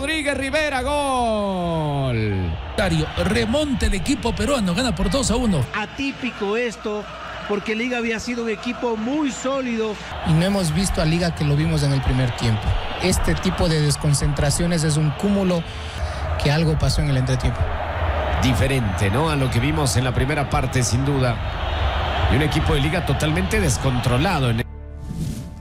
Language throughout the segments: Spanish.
Rodríguez Rivera, gol. Remonta el equipo peruano, gana por 2 a 1. Atípico esto, porque Liga había sido un equipo muy sólido. Y no hemos visto a Liga que lo vimos en el primer tiempo. Este tipo de desconcentraciones es un cúmulo que algo pasó en el entretiempo. Diferente, ¿no? A lo que vimos en la primera parte, sin duda. Y un equipo de Liga totalmente descontrolado en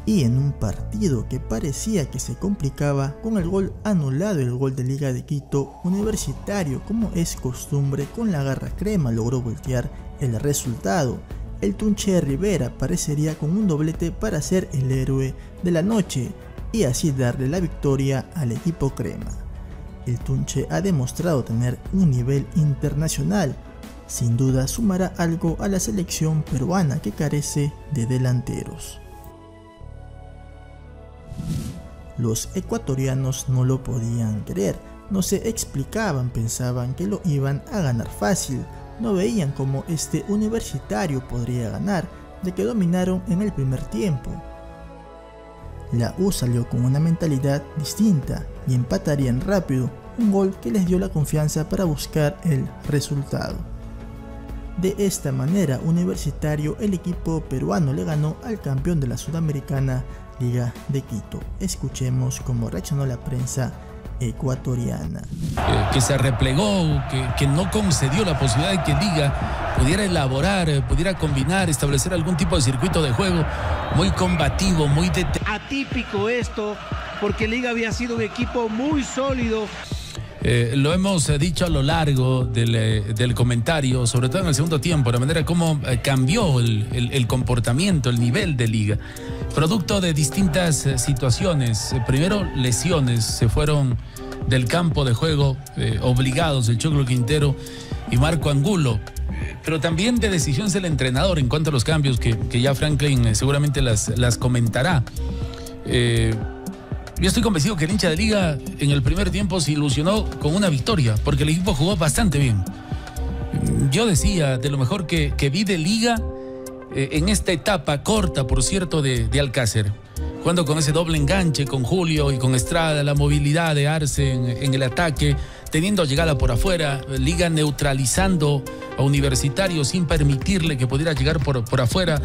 y en un partido que parecía que se complicaba con el gol anulado el gol de Liga de Quito, Universitario como es costumbre con la garra crema logró voltear el resultado. El Tunche Rivera parecería con un doblete para ser el héroe de la noche y así darle la victoria al equipo crema. El Tunche ha demostrado tener un nivel internacional, sin duda sumará algo a la selección peruana que carece de delanteros. Los ecuatorianos no lo podían creer, no se explicaban, pensaban que lo iban a ganar fácil, no veían cómo este universitario podría ganar, de que dominaron en el primer tiempo. La U salió con una mentalidad distinta y empatarían rápido, un gol que les dio la confianza para buscar el resultado. De esta manera, Universitario, el equipo peruano le ganó al campeón de la Sudamericana Liga de Quito. Escuchemos cómo reaccionó la prensa ecuatoriana. que se replegó, que, no concedió la posibilidad de que Liga pudiera elaborar, eh, pudiera combinar, establecer algún tipo de circuito de juego muy combativo, muy... Atípico esto, porque Liga había sido un equipo muy sólido. Eh, lo hemos eh, dicho a lo largo del, comentario, sobre todo en el segundo tiempo, la manera como cambió el, comportamiento, el nivel de liga producto de distintas eh, situaciones. Eh, primero, lesiones se fueron del campo de juego eh, obligados el Choclo Quintero y Marco Angulo. Pero también de decisiones del entrenador en cuanto a los cambios que, ya Franklin seguramente las, las comentará. Yo estoy convencido que el hincha de liga en el primer tiempo se ilusionó con una victoria, porque el equipo jugó bastante bien. Yo decía, de lo mejor que, que vi de liga eh, en esta etapa corta, por cierto, de, Alcácer. Jugando con ese doble enganche con Julio y con Estrada, la movilidad de Arce en, el ataque, teniendo llegada por afuera, Liga neutralizando a Universitario sin permitirle que pudiera llegar por, por afuera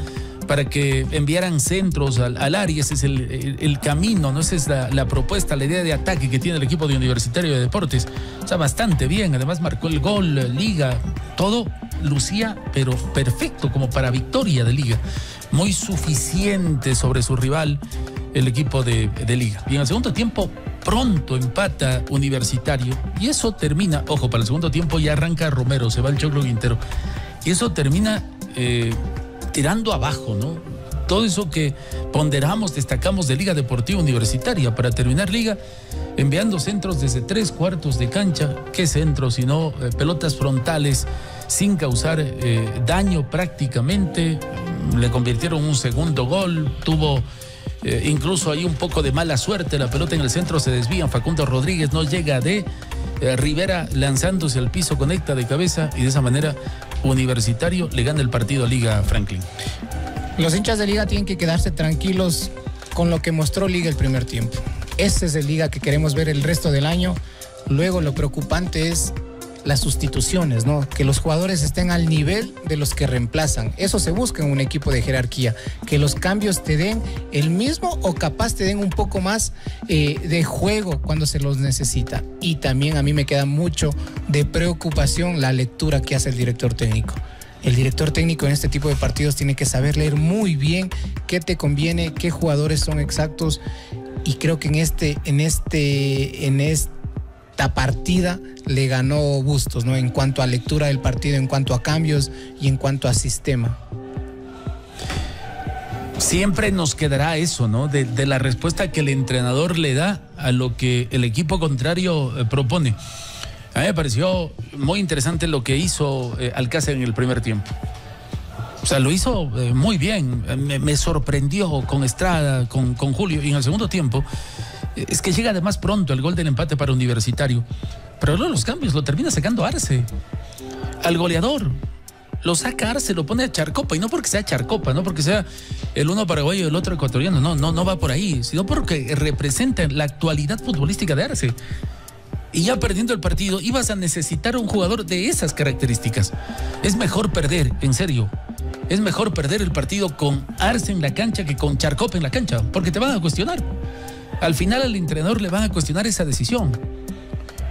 para que enviaran centros al, área. Ese es el, camino, ¿no? Esa es la, propuesta, la idea de ataque que tiene el equipo de Universitario de Deportes. O sea, bastante bien. Además, marcó el gol, liga, todo lucía, pero perfecto como para victoria de liga. Muy suficiente sobre su rival, el equipo de, liga. Y en el segundo tiempo, pronto empata Universitario. Y eso termina, ojo, para el segundo tiempo ya arranca Romero, se va el Choclo Quintero. Y eso termina. Eh, tirando abajo, ¿no? Todo eso que ponderamos, destacamos de Liga Deportiva Universitaria para terminar Liga, enviando centros desde tres cuartos de cancha. ¿Qué centros? Sino eh, pelotas frontales sin causar eh, daño prácticamente. Le convirtieron un segundo gol, tuvo eh, incluso ahí un poco de mala suerte. La pelota en el centro se desvía. Facundo Rodríguez no llega de Rivera lanzándose al piso, conecta de cabeza y de esa manera Universitario le gana el partido a Liga Franklin. Los hinchas de Liga tienen que quedarse tranquilos con lo que mostró Liga el primer tiempo. Este es el Liga que queremos ver el resto del año. Luego lo preocupante es las sustituciones, ¿no? Que los jugadores estén al nivel de los que reemplazan. Eso se busca en un equipo de jerarquía. Que los cambios te den el mismo o capaz te den un poco más eh, de juego cuando se los necesita. Y también a mí me queda mucho de preocupación la lectura que hace el director técnico. El director técnico en este tipo de partidos tiene que saber leer muy bien qué te conviene, qué jugadores son exactos. Y creo que en este, en este, en este esta partida le ganó Bustos, ¿no? En cuanto a lectura del partido, en cuanto a cambios y en cuanto a sistema. Siempre nos quedará eso, ¿no? De, la respuesta que el entrenador le da a lo que el equipo contrario eh, propone. A mí me pareció muy interesante lo que hizo eh, Alcácer en el primer tiempo. O sea, lo hizo eh, muy bien. Me, sorprendió con Estrada, con, con Julio. Y en el segundo tiempo es que llega además pronto el gol del empate para Universitario. Pero luego los cambios lo termina sacando Arce. Al goleador. Lo saca Arce, lo pone a Charcopa. Y no porque sea Charcopa, no porque sea el uno paraguayo y el otro ecuatoriano. No, no, no va por ahí. Sino porque representa la actualidad futbolística de Arce. y ya perdiendo el partido ibas a necesitar un jugador de esas características. Es mejor perder, en serio. Es mejor perder el partido con Arce en la cancha que con Charcop en la cancha, porque te van a cuestionar. Al final al entrenador le van a cuestionar esa decisión.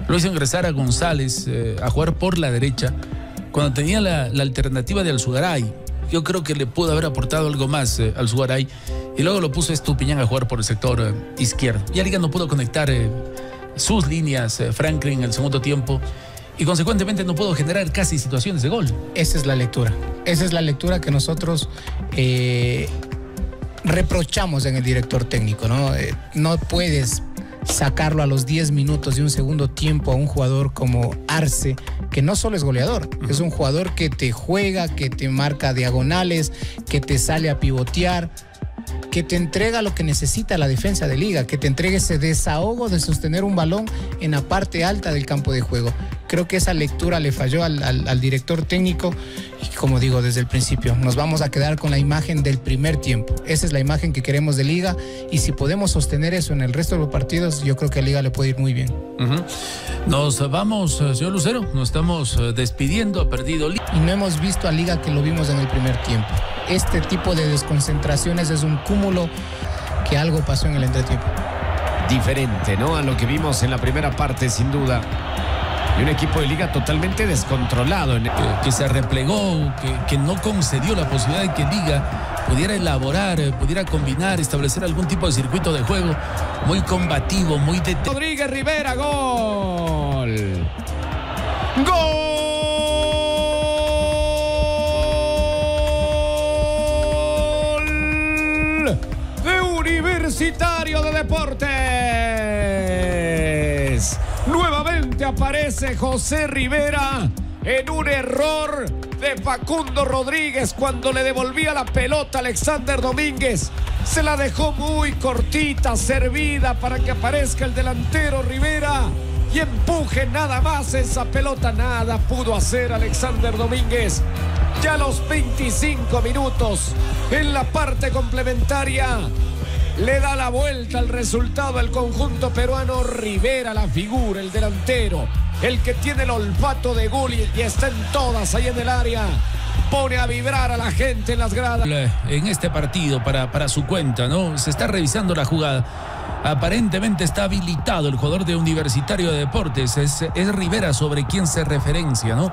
Lo hizo ingresar a González eh, a jugar por la derecha cuando tenía la, alternativa de Alzugaray. Yo creo que le pudo haber aportado algo más eh, al Sugaray. Y luego lo puso Estupiñán a jugar por el sector eh, izquierdo. Y Liga no pudo conectar sus líneas, Franklin, en el segundo tiempo. Y consecuentemente no pudo generar casi situaciones de gol. Esa es la lectura. Esa es la lectura que nosotros reprochamos en el director técnico. No, no puedes sacarlo a los 10 minutos de un segundo tiempo a un jugador como Arce, que no solo es goleador, es un jugador que te juega, que te marca diagonales, que te sale a pivotear que te entrega lo que necesita la defensa de liga, que te entregue ese desahogo de sostener un balón en la parte alta del campo de juego. Creo que esa lectura le falló al, director técnico y como digo desde el principio, nos vamos a quedar con la imagen del primer tiempo. Esa es la imagen que queremos de liga y si podemos sostener eso en el resto de los partidos, yo creo que a liga le puede ir muy bien. Nos vamos, eh, señor Lucero, nos estamos eh, despidiendo, ha perdido Y no hemos visto a liga que lo vimos en el primer tiempo. Este tipo de desconcentraciones es un cúmulo que algo pasó en el entretiempo. Diferente, ¿no? A lo que vimos en la primera parte, sin duda. Y un equipo de liga totalmente descontrolado. Que, se replegó, que, no concedió la posibilidad de que liga pudiera elaborar, pudiera combinar, establecer algún tipo de circuito de juego muy combativo, muy de... Rodríguez Rivera, gol. Gol. de Universitario de Deportes. Aparece José Rivera en un error de Facundo Rodríguez cuando le devolvía la pelota a Alexander Domínguez. Se la dejó muy cortita, servida para que aparezca el delantero Rivera y empuje nada más esa pelota. Nada pudo hacer Alexander Domínguez. Ya los 25 minutos en la parte complementaria. Le da la vuelta al resultado al conjunto peruano. Rivera, la figura, el delantero, el que tiene el olfato de gol y está en todas ahí en el área. Pone a vibrar a la gente en las gradas. En este partido, para, para su cuenta, ¿no? Se está revisando la jugada. Aparentemente está habilitado el jugador de Universitario de Deportes. Es, es Rivera sobre quien se referencia, ¿no?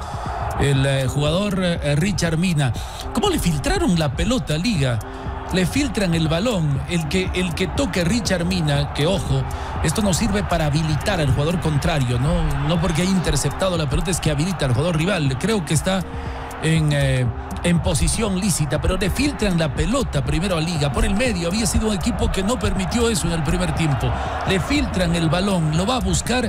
El eh, jugador eh, Richard Mina. ¿Cómo le filtraron la pelota, Liga? Le filtran el balón, el que, el que toque Richard Mina, que ojo, esto no sirve para habilitar al jugador contrario, no, no porque haya interceptado la pelota es que habilita al jugador rival, creo que está en, eh, en posición lícita, pero le filtran la pelota primero a Liga, por el medio, había sido un equipo que no permitió eso en el primer tiempo, le filtran el balón, lo va a buscar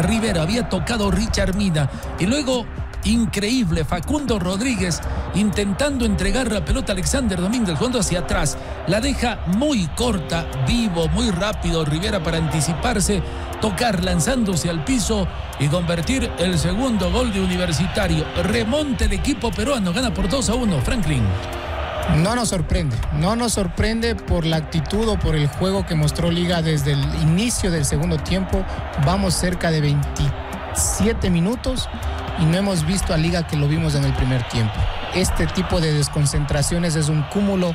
Rivera, había tocado Richard Mina. Y luego increíble. Facundo Rodríguez intentando entregar la pelota a Alexander Domínguez, jugando hacia atrás. La deja muy corta, vivo, muy rápido Rivera para anticiparse, tocar lanzándose al piso y convertir el segundo gol de Universitario. Remonta el equipo peruano, gana por 2 a 1. Franklin. No nos sorprende, no nos sorprende por la actitud o por el juego que mostró Liga desde el inicio del segundo tiempo. Vamos cerca de 27 minutos y no hemos visto a Liga que lo vimos en el primer tiempo. Este tipo de desconcentraciones es un cúmulo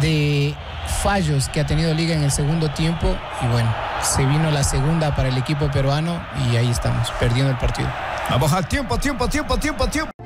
de fallos que ha tenido Liga en el segundo tiempo y bueno, se vino la segunda para el equipo peruano y ahí estamos, perdiendo el partido. Vamos al tiempo, tiempo, tiempo, tiempo, tiempo.